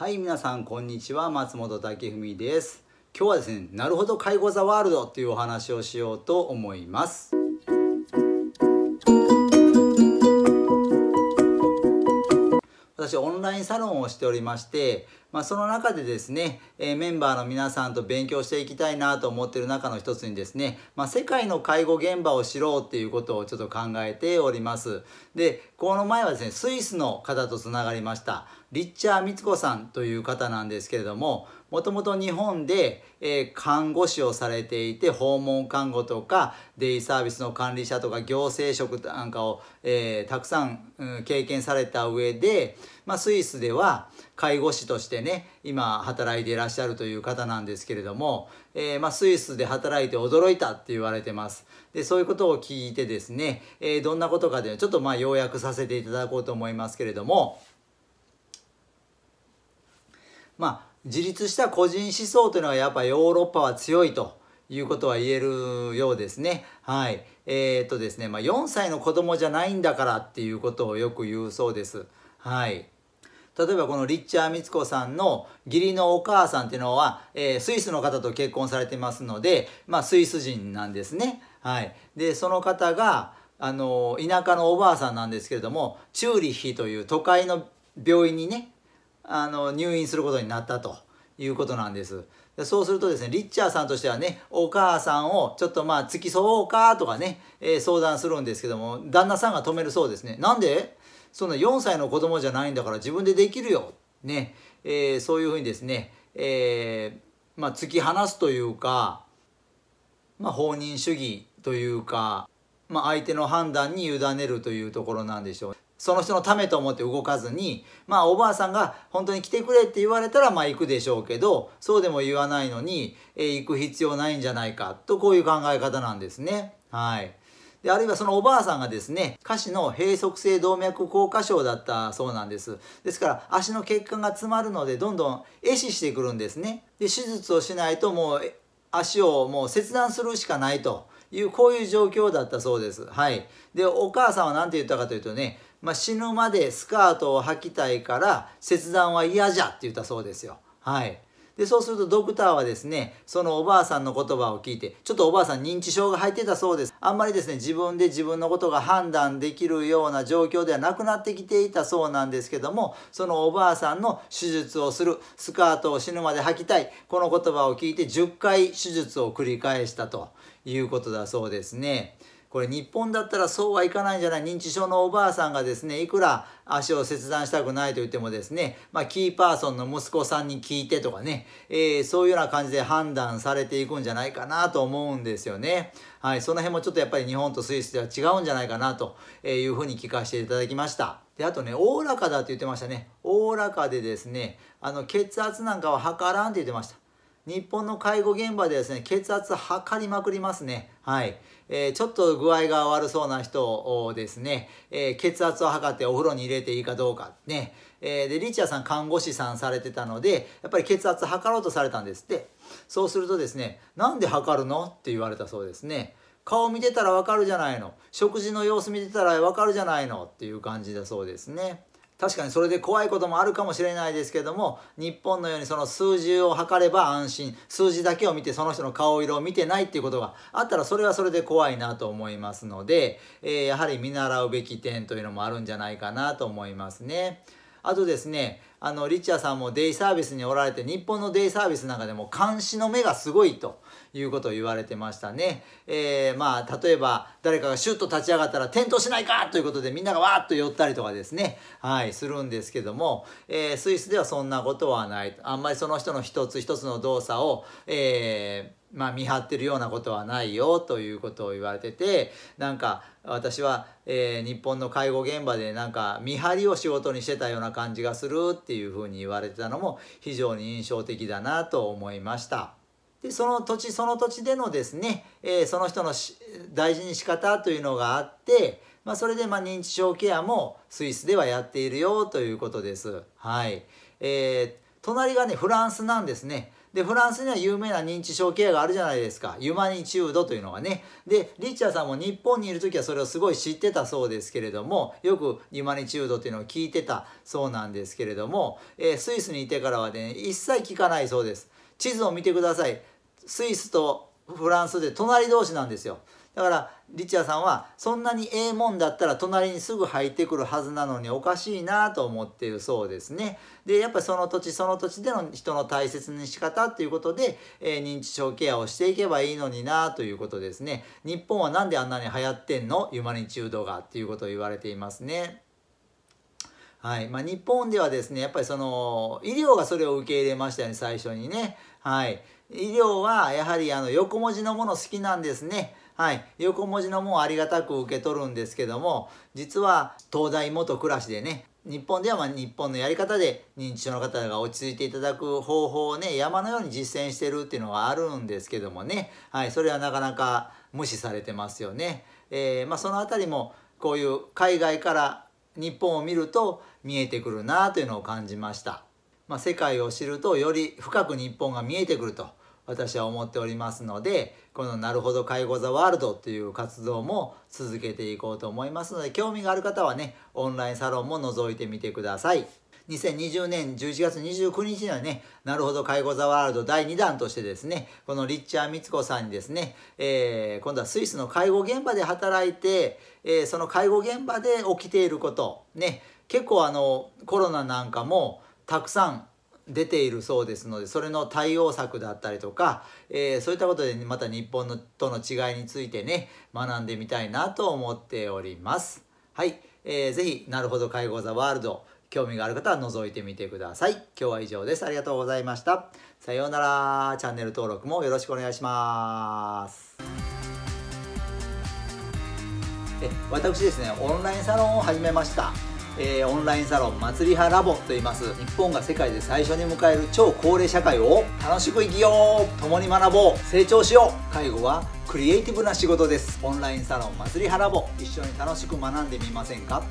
はい皆さんこんにちは。松本武文です。今日はですねなるほど介護ザワールドっていうお話をしようと思います。私オンラインサロンをしておりましてまあ、その中でですね、えー、メンバーの皆さんと勉強していきたいなと思ってる中の一つにですね、まあ、世界の介護現場を知ろうっていうことをちょっと考えております。で、この前はですね、スイスの方とつながりました。リッチャー・ミツコさんという方なんですけれども、もともと日本で、えー、看護師をされていて、訪問看護とか、デイサービスの管理者とか、行政職なんかを、えー、たくさん、うん、経験された上で、まあ、スイスでは介護士としてね今働いていらっしゃるという方なんですけれども、えー、まあ、スイスで働いて驚いたって言われてますでそういうことを聞いてですね、えー、どんなことかでちょっとまあ要約させていただこうと思いますけれどもまあ自立した個人思想というのがやっぱヨーロッパは強いということは言えるようですね。はい。えー、っとですね、まあ、4歳の子供じゃないんだからっていうことをよく言うそうです。はい。例えばこのリッチャー・ミツコさんの義理のお母さんっていうのは、えー、スイスの方と結婚されてますので、まあ、スイス人なんですね。はい、でその方があの田舎のおばあさんなんですけれどもチューリッヒという都会の病院にねあの入院することになったということなんです。そうするとですねリッチャーさんとしてはねお母さんをちょっとまあ付き添おうかとかね、えー、相談するんですけども旦那さんが止めるそうですね。なんで？そんな4歳の子供じゃないんだから自分でできるよ。ね。えー、そういうふうにですね、えー、まあ、突き放すというか、まあ、放任主義というか、まあ、相手の判断に委ねるというところなんでしょう。その人のためと思って動かずに、まあおばあさんが本当に来てくれって言われたらまあ行くでしょうけど、そうでも言わないのに、えー、行く必要ないんじゃないかとこういう考え方なんですね。はい。であるいはそのおばあさんがですね下肢の閉塞性動脈硬化症だったそうなんです。ですから足の血管が詰まるのでどんどん壊死してくるんですね。で手術をしないともう足をもう切断するしかないと。いうこういう状況だったそうです。はい。でお母さんは何て言ったかというとね、まあ、死ぬまでスカートを履きたいから切断は嫌じゃって言ったそうですよ。はい。でそうするとドクターはですねそのおばあさんの言葉を聞いてちょっとおばあさん認知症が入ってたそうですあんまりですね自分で自分のことが判断できるような状況ではなくなってきていたそうなんですけどもそのおばあさんの手術をするスカートを死ぬまで履きたいこの言葉を聞いて10回手術を繰り返したということだそうですね。これ日本だったらそうはいかないんじゃない？認知症のおばあさんがですねいくら足を切断したくないと言ってもですね、まあ、キーパーソンの息子さんに聞いてとかね、えー、そういうような感じで判断されていくんじゃないかなと思うんですよね。はい、その辺もちょっとやっぱり日本とスイスでは違うんじゃないかなというふうに聞かせていただきました。であとねおおらかだって言ってましたねおおらかでですねあの血圧なんかは測らんって言ってました日本の介護現場でですね血圧測りまくりますね。はい。えー、ちょっと具合が悪そうな人をですね、えー、血圧を測ってお風呂に入れていいかどうかね、えー、でリッチャーさん看護師さんされてたのでやっぱり血圧測ろうとされたんですって。そうするとですねなんで測るの？って言われたそうですね顔見てたらわかるじゃないの。食事の様子見てたらわかるじゃないのっていう感じだそうですね。確かにそれで怖いこともあるかもしれないですけども日本のようにその数字を測れば安心数字だけを見てその人の顔色を見てないっていうことがあったらそれはそれで怖いなと思いますので、えー、やはり見習うべき点というのもあるんじゃないかなと思いますね。あとですねあのリッチャーさんもデイサービスにおられて日本のデイサービスなんかでも監視の目がすごいということを言われてましたね。えー、まあ例えば誰かがシュッと立ち上がったら転倒しないかということでみんながわーっと寄ったりとかですねはいするんですけども、えー、スイスではそんなことはないあんまりその人の一つ一つの動作を、えーまあ、見張ってるようなことはないよということを言われててなんか私は、えー、日本の介護現場でなんか見張りを仕事にしてたような感じがするってていうふうに言われてたのも非常に印象的だなと思いました。でその土地その土地でのですね、えー、その人の大事に仕方というのがあって、まあ、それでまあ認知症ケアもスイスではやっているよということです。はいえー、隣がねフランスなんですね。でフランスには有名な認知症ケアがあるじゃないですか。ユマニチュードというのがね。でリッチャーさんも日本にいる時はそれをすごい知ってたそうですけれどもよくユマニチュードっていうのを聞いてたそうなんですけれども、えー、スイスにいてからはね一切聞かないそうです。地図を見てください。スイスとフランスで隣同士なんですよ。だからリチャーさんはそんなにええもんだったら隣にすぐ入ってくるはずなのにおかしいなと思っているそうですね。でやっぱりその土地その土地での人の大切に仕方っていうことで、えー、認知症ケアをしていけばいいのになということですね。日本は何であんなに流行ってんの？ユマニチュードがっていうことを言われていますね。はいまあ、日本ではですねやっぱりその医療がそれを受け入れましたよね最初にね。はい、医療はやはりあの横文字のもの好きなんですね。はい、横文字のもありがたく受け取るんですけども実は東大元暮らしでね日本ではま日本のやり方で認知症の方が落ち着いていただく方法をね山のように実践してるっていうのがあるんですけどもね、はい、それはなかなか無視されてますよね。えー、まあ、その辺りもこういう海外から日本を見ると見えてくるなというのを感じました。まあ、世界を知るとより深く日本が見えてくると。私は思っておりますのでこの「なるほど介護ザワールド」という活動も続けていこうと思いますので興味がある方はねオンラインサロンも覗いてみてください。2020年11月29日にはね、なるほど介護ザワールド第2弾としてですね、このリッチャー光子さんにですね、えー、今度はスイスの介護現場で働いて、えー、その介護現場で起きていること、ね、結構あのコロナなんかもたくさん出ているそうですのでそれの対応策だったりとか、えー、そういったことでまた日本のとの違いについてね学んでみたいなと思っております。はい、えー、ぜひなるほど介護ザワールド興味がある方は覗いてみてください。今日は以上です。ありがとうございました。さようなら。チャンネル登録もよろしくお願いします。え私ですねオンラインサロンを始めました。えー、オンラインサロン祭り派ラボといいます。日本が世界で最初に迎える超高齢社会を楽しく生きよう共に学ぼう成長しよう。介護はクリエイティブな仕事です。オンラインサロン祭り派ラボ一緒に楽しく学んでみませんか？